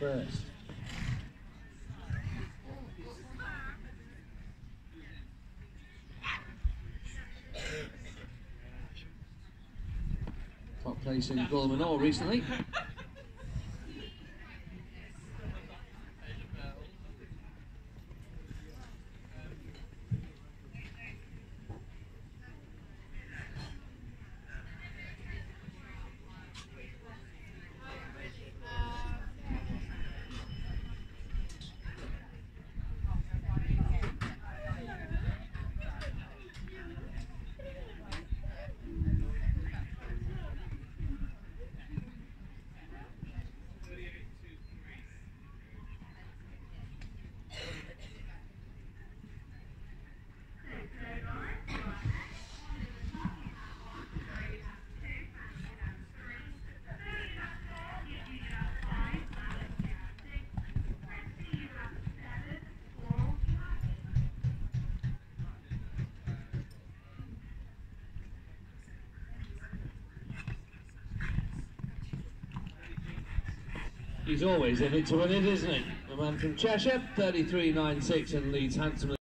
first. Top place in Gulmanor recently. He's always in it to win it, isn't he? The man from Cheshire, 33.96 and leads handsomely.